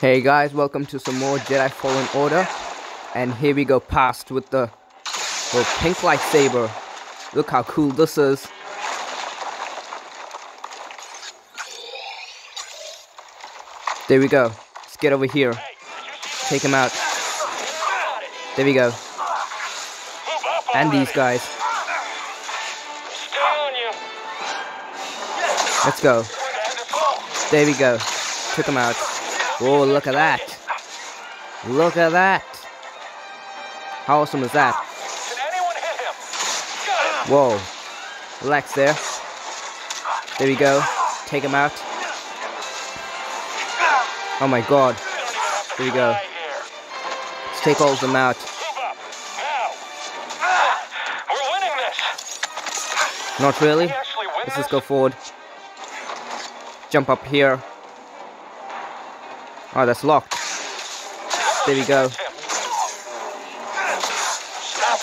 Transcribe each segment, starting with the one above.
Hey guys, welcome to some more Jedi Fallen Order. And here we go past with the, the pink lightsaber. Look how cool this is. There we go. Let's get over here. Take him out. There we go. And these guys. Let's go. There we go. Took him out. Whoa, look at that. Look at that. How awesome is that? Whoa. Relax there. There we go. Take him out. Oh my god. There we go. Let's take all of them out. Not really. Let's just go forward. Jump up here. Oh, that's locked. There we go. Stop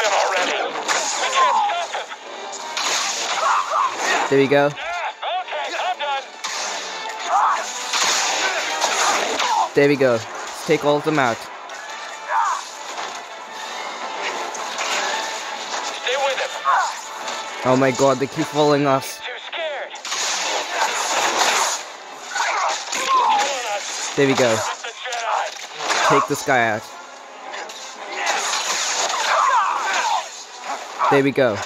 him already. We can't stop him. There we go. Okay, I'm done. There we go. Let's take all of them out. Stay with him. Oh my god, they keep following us. There we go. Take this guy out. There we go.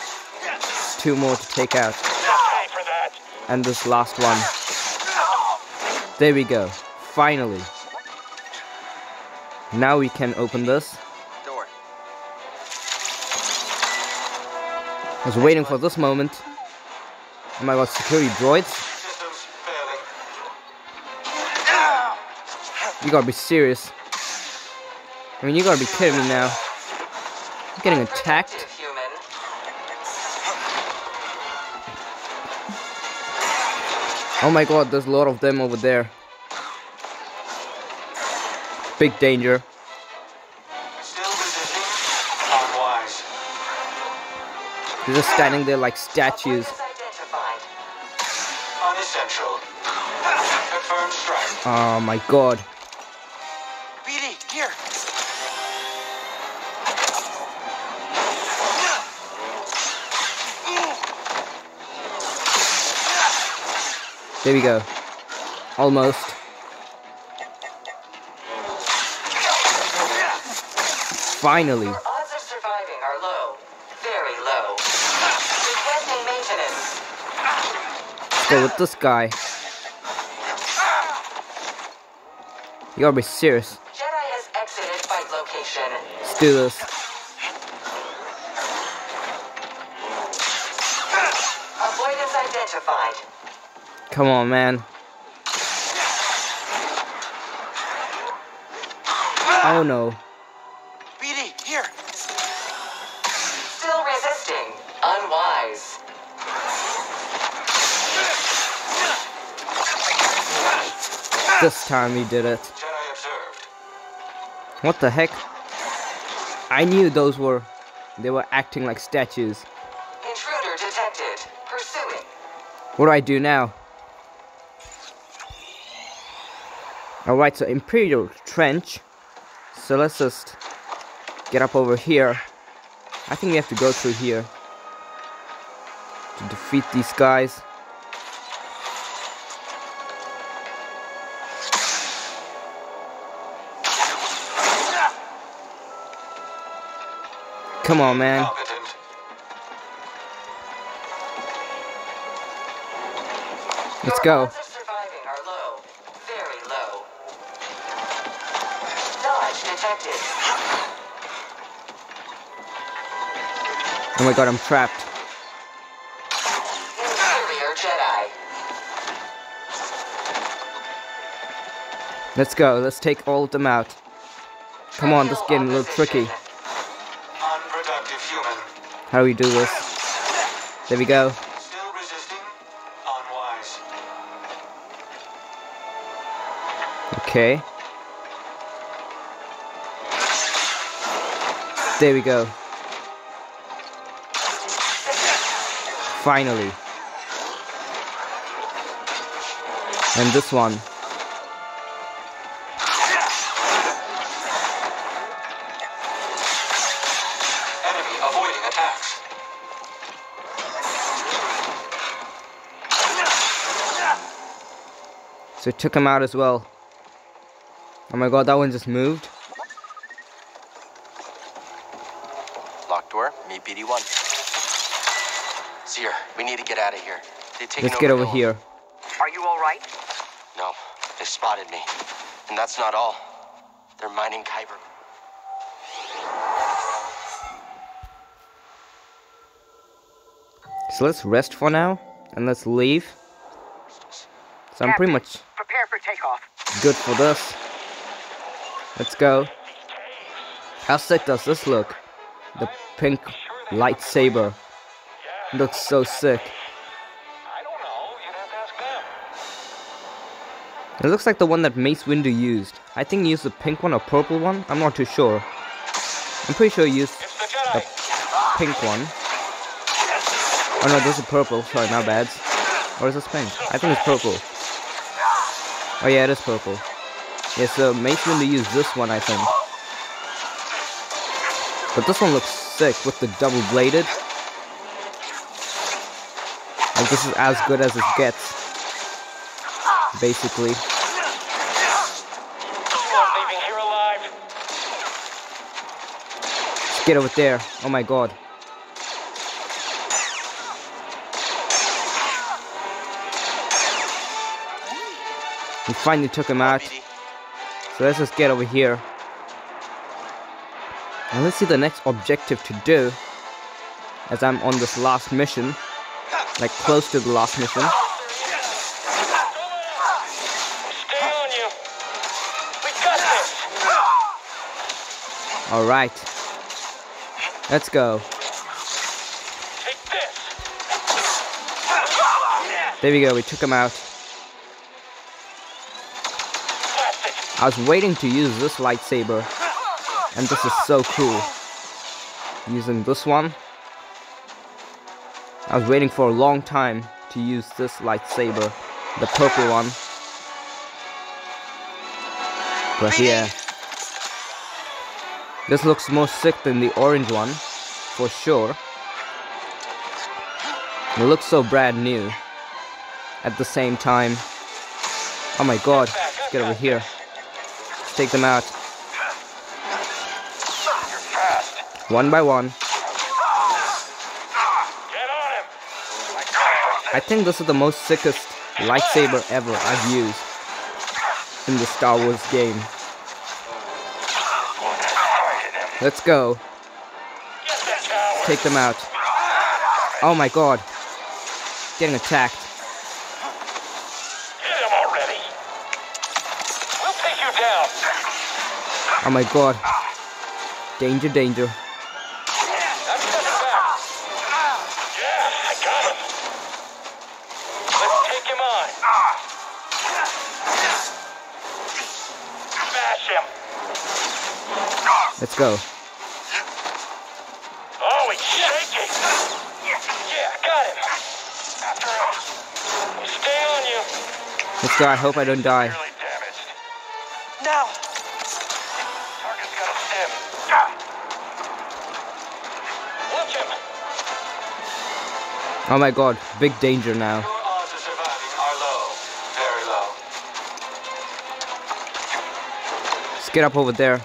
Two more to take out. And this last one. There we go. Finally. Now we can open this. Door. I was waiting for this moment. Oh my god, security droids? You gotta be serious. I mean, you gotta be kidding me now. I'm getting attacked. Oh my god, there's a lot of them over there. Big danger. Still resisting. Unwise. They're just standing there like statues. identified. Unessential. Confirmed strike. Oh my god. There we go. Almost. Finally. Your odds of surviving are low. Very low. Requesting maintenance. Go with this guy. You gotta be serious. Jedi has exited fight location. Let's do this. Avoidance identified. Come on, man. Oh no. BD, here. Still resisting. Unwise. This time he did it. What the heck? I knew those were... They were acting like statues. Intruder detected. Pursuing. What do I do now? Alright, so Imperial Trench. So let's just get up over here. I think we have to go through here to defeat these guys. Come on, man. Let's go. Oh my god, I'm trapped. Jedi. Let's go. Let's take all of them out. Come on, this is getting a little tricky. How do we do this? There we go. Still resisting. Unwise. Okay. There we go. Finally. And this one. So it took him out as well. Oh my god, that one just moved. Locked door, meet BD1. Cere, we need to get out of here. They've taken Let's get over here. Are you all right? No, they spotted me. And that's not all. They're mining Kyber. So let's rest for now and let's leave. So I'm pretty much Prepare for takeoff. good for this. Let's go. How sick does this look? The pink lightsaber. Looks so sick. I don't know. You'd have to ask them. It looks like the one that Mace Windu used. I think he used the pink one or purple one. I'm not too sure. I'm pretty sure he used It's the pink one. Oh no, this is purple. Sorry, my bad. Or is this pink? I think it's purple. Oh yeah, it is purple. Yeah, so Mace Windu used this one, I think. But this one looks sick with the double Like this is as good as it gets. Basically. Let's get over there. Oh my god. We finally took him out. So let's just get over here. And let's see the next objective to do. As I'm on this last mission. Like close to the last mission. Stay on you. We got this. Alright. Let's go. There we go, we took him out. I was waiting to use this lightsaber. And this is so cool. Using this one. I was waiting for a long time to use this lightsaber. The purple one. But yeah. This looks more sick than the orange one. For sure. It looks so brand new. At the same time. Oh my god. Let's get over here. Let's take them out. One by one. Get on him. I think this is the most sickest lightsaber ever I've used in the Star Wars game. Let's go. Get that coward. Take them out. Oh my god. Getting attacked. Hit him already. We'll take you down. Oh my god. Danger, danger. Go. Oh, he's shaking. Yeah, got him. After him. Stay on you. Let's go. I hope I don't die. Now. Target's got a stim. Watch him. Oh my god. Big danger now. Your odds of surviving are low. Very low. Let's get up over there.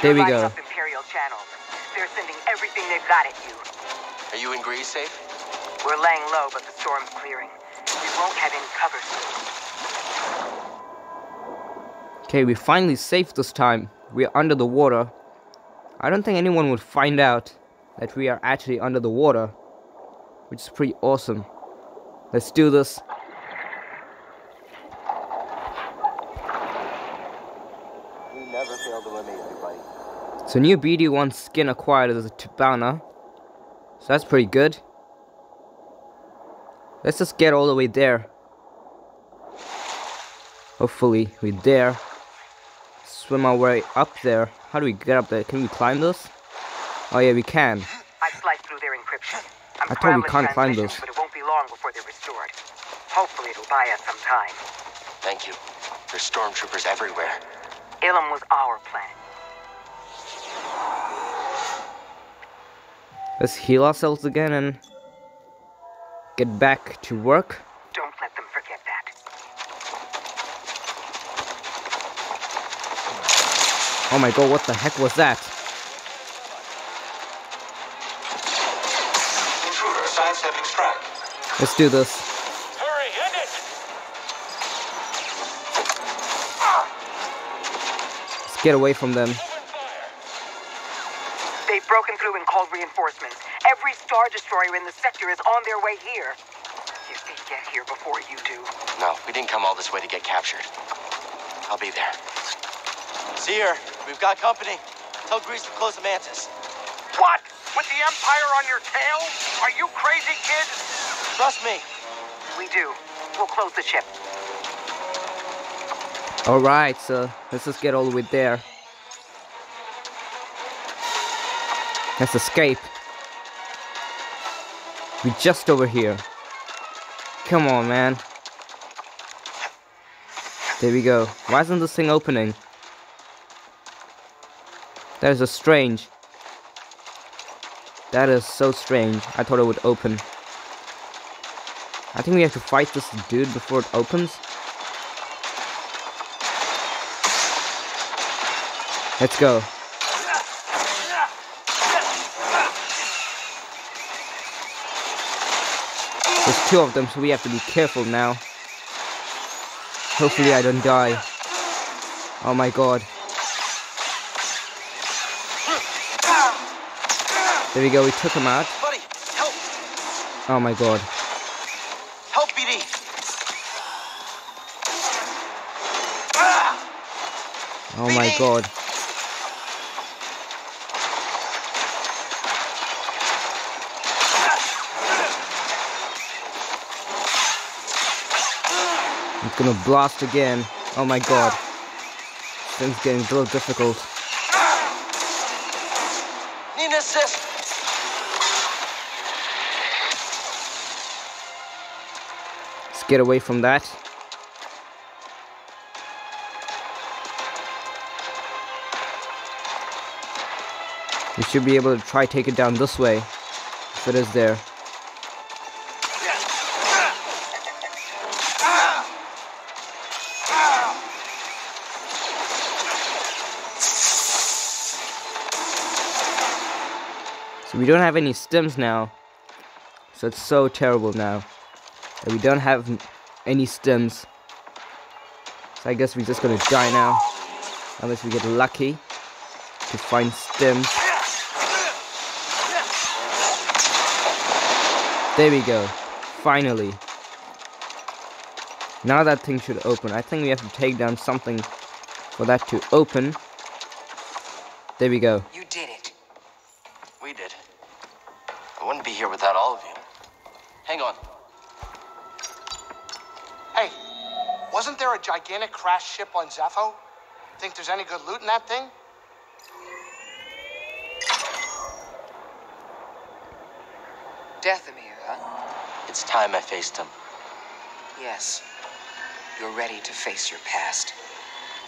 There we go. Imperial channels. They're sending everything they've got at you. Are you in Greez safe? We're laying low, but the storm's clearing. We won't have any cover soon. Okay, we finally safe this time. We are under the water. I don't think anyone would find out that we are actually under the water. Which is pretty awesome. Let's do this. So new BD1 skin acquired as a Tabana. So that's pretty good. Let's just get all the way there. Hopefully we're there. Swim our way up there. How do we get up there? Can we climb this? Oh yeah, we can. I sliced through their encryption. I'm I thought we can't climb transmissions, those. But it won't be long before they're restored. Hopefully it'll buy us some time. Thank you. There's stormtroopers everywhere. Ilum was our planet. Let's heal ourselves again and get back to work. Don't let them forget that. Oh my god, what the heck was that? Intruder sidestepping strike. Let's do this. Hurry, end it! Let's get away from them. Open fire! They've broken through and called reinforcements. Every Star Destroyer in the sector is on their way here. If they get here before you do, No, we didn't come all this way to get captured. I'll be there. Cere, we've got company. Tell Greez to close the mantis. What? With the Empire on your tail? Are you crazy, kid? Trust me. We do. We'll close the ship. Alright, so let's just get all the way there. Let's escape. We're just over here. Come on, man. There we go. Why isn't this thing opening? That is a strange. That is so strange. I thought it would open. I think we have to fight this dude before it opens. Let's go. There's two of them, so we have to be careful now. Hopefully I don't die. Oh my god. There we go, we took him out. Buddy, help! Oh my god. Help, BD! Oh my god. It's gonna blast again. Oh my god. Things getting real difficult. Need assist! Let's get away from that. We should be able to try take it down this way. If it is there. So we don't have any stims now. So it's so terrible now. That we don't have any stims. So I guess we're just gonna die now. Unless we get lucky to find stims. There we go. Finally. Now that thing should open. I think we have to take down something for that to open. There we go. You did it. We did. I wouldn't be here without all of you. Hang on. Hey, wasn't there a gigantic crash ship on Zeffo? Think there's any good loot in that thing? Dathomir, huh? It's time I faced him. Yes. You're ready to face your past.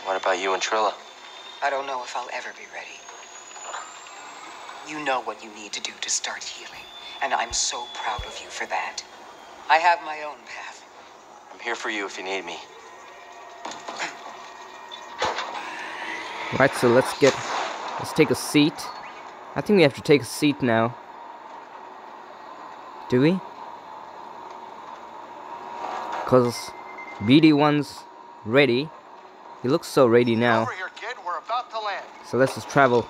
What about you and Trilla? I don't know if I'll ever be ready. You know what you need to do to start healing, and I'm so proud of you for that. I have my own path. I'm here for you if you need me. Right, so let's get let's take a seat. I think we have to take a seat now. Do we? Cause BD1's ready. He looks so ready now. Here, kid. We're about to land. So let's just travel.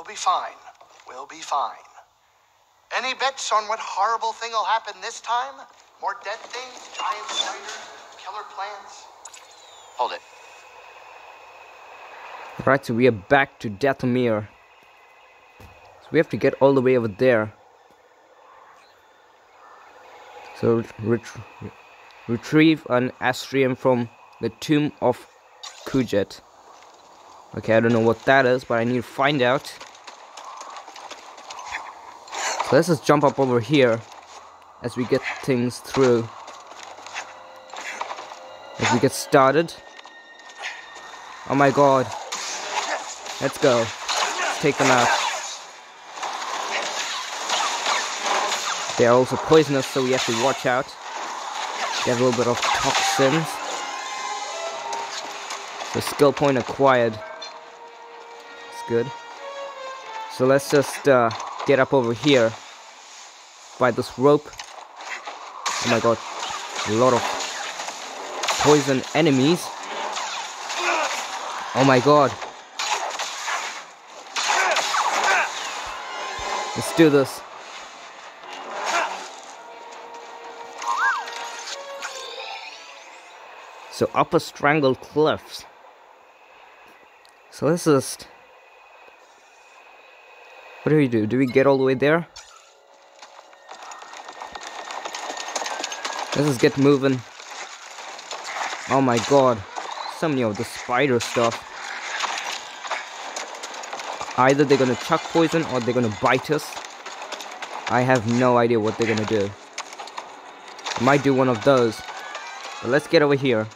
We'll be fine. We'll be fine. Any bets on what horrible thing will happen this time? More dead things, giant spiders, killer plants? Hold it. Right, so we are back to Dathomir. So we have to get all the way over there. So ret- Retrieve an astrium from the tomb of Kujet. Okay, I don't know what that is, but I need to find out. Let's just jump up over here as we get things through. As we get started. Oh my god. Let's go. Let's take them out. They are also poisonous, so we have to watch out. Get a little bit of toxins. The skill point acquired. It's good. So let's just uh, get up over here by this rope. Oh my god, a lot of poison enemies. Oh my god. Let's do this. So upper strangled cliffs. So let's just what do we do? Do we get all the way there? Let's just get moving. Oh my god. So many of the spider stuff. Either they're gonna chuck poison or they're gonna bite us. I have no idea what they're gonna do. Might do one of those. But let's get over here.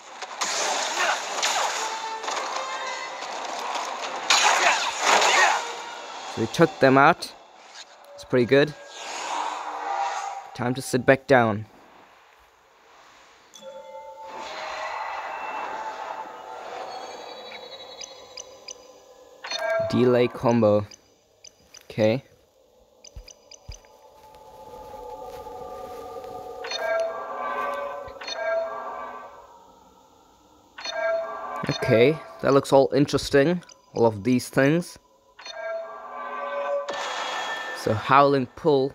We took them out. It's pretty good. Time to sit back down. Delay combo. Okay. Okay, that looks all interesting. All of these things. So howling pull,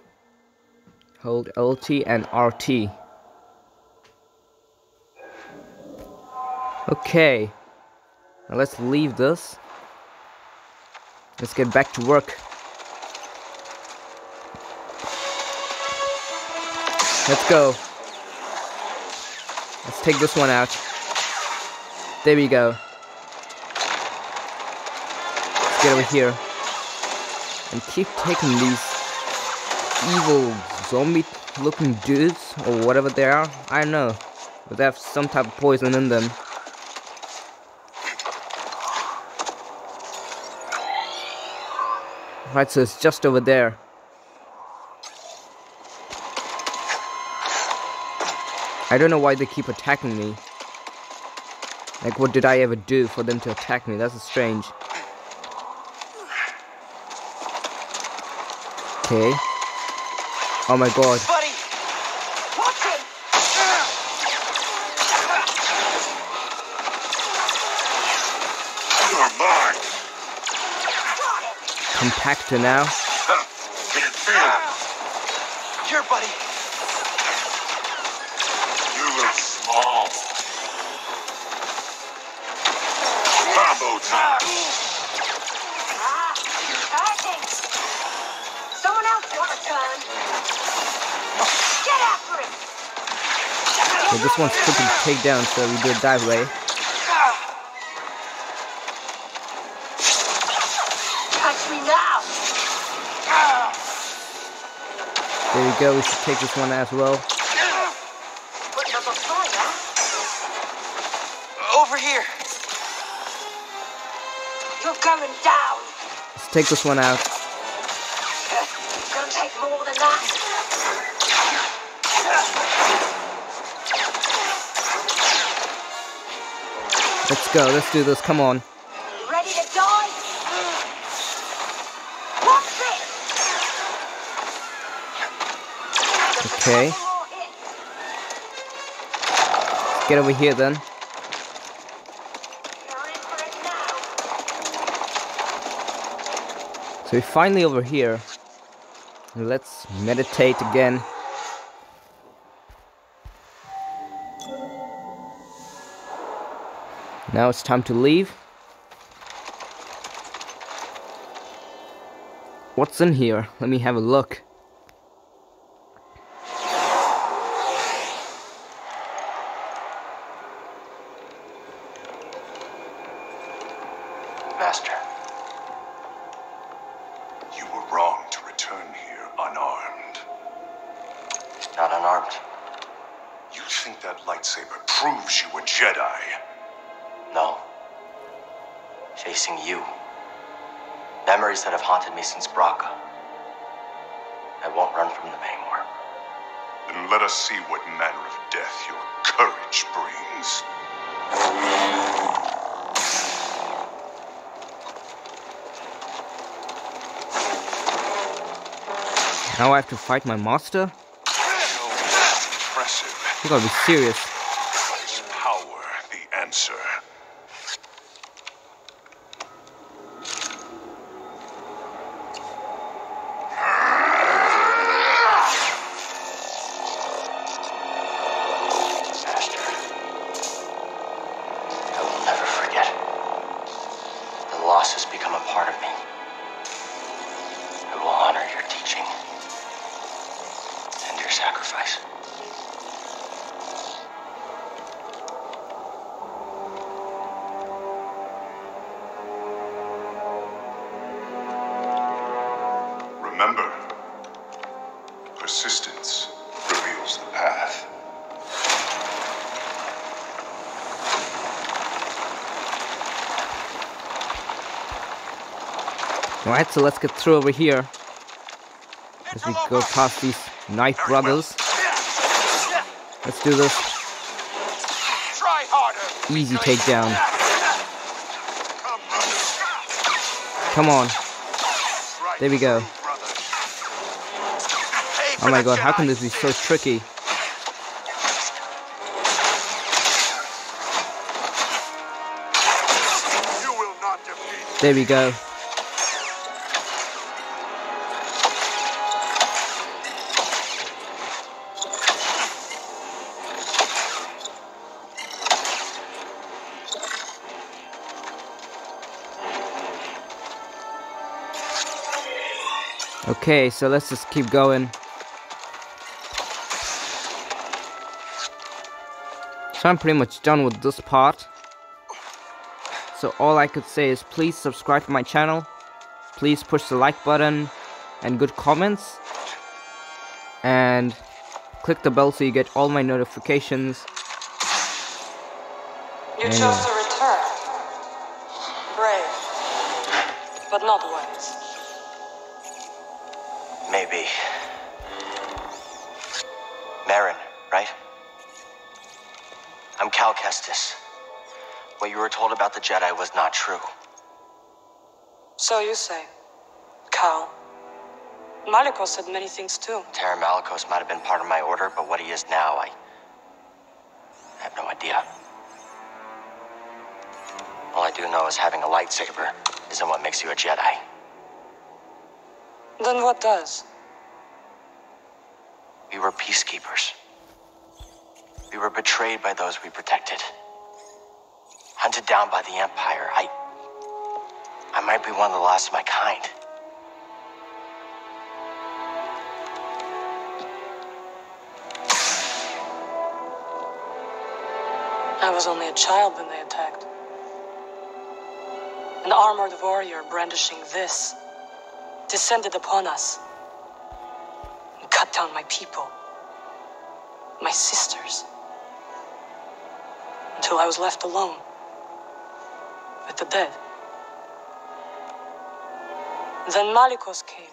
hold LT and RT. Okay, now let's leave this. Let's get back to work. Let's go. Let's take this one out. There we go. Let's get over here and keep taking these evil zombie looking dudes or whatever they are. I don't know. But they have some type of poison in them. Right, so it's just over there. I don't know why they keep attacking me. Like, what did I ever do for them to attack me? That's strange. Okay. Oh my god. Buddy! Watch him! You're mine. Compactor now. Can't feel it. Here, buddy. You look small. Combo time. Ah, you're hurting. Someone else want a turn? Get after it! So this one's tricky to take down, so we do a dive way. Touch me now! There we go, we should take this one as well. Putting up a fire? Over here. You're going down! Let's take this one out. Let's go, let's do this, come on. Ready to die? What's this? Okay, One more hit. let's get over here then. You're in for it now. So we're finally over here. Let's meditate again. Now it's time to leave. What's in here? Let me have a look. Master, you were wrong to return here unarmed. Not unarmed. You think that lightsaber proves you a Jedi? No. Chasing you. Memories that have haunted me since Bracca. I won't run from them anymore. Then let us see what manner of death your courage brings. Now I have to fight my master? Impressive. You gotta be serious. Alright, so let's get through over here. As we go past these Nightbrothers. Let's do this. Easy takedown. Come on. There we go. Oh my god, how can this be so tricky? You will not defeat There we go. Okay, so let's just keep going. So I'm pretty much done with this part. So all I could say is please subscribe to my channel. Please push the like button and good comments. And click the bell so you get all my notifications. You chose to return. Brave, but not Maybe. Merrin, right? I'm Cal Kestis. What you were told about the Jedi was not true. So you say. Cal. Maliko said many things too. Taron Malicos might have been part of my order, but what he is now, I... I have no idea. All I do know is having a lightsaber isn't what makes you a Jedi. Then what does? We were peacekeepers. We were betrayed by those we protected. Hunted down by the Empire. I. I might be one of the last of my kind. I was only a child when they attacked. An armored warrior brandishing this descended upon us and cut down my people, my sisters, until I was left alone with the dead. Then Malicos came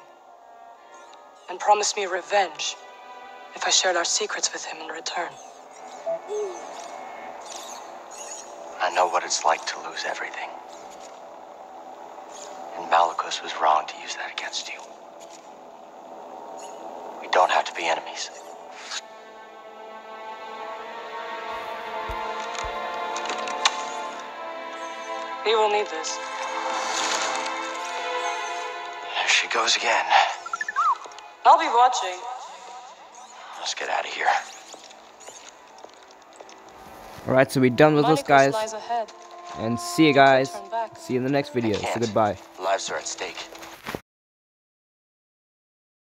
and promised me revenge if I shared our secrets with him in return. I know what it's like to lose everything. And Malicos was wrong to use that against you. We don't have to be enemies. You will need this. There she goes again. I'll be watching. Let's get out of here. Alright, so we're done with this, guys. And see you guys. See you in the next video. So goodbye. Lives are at stake.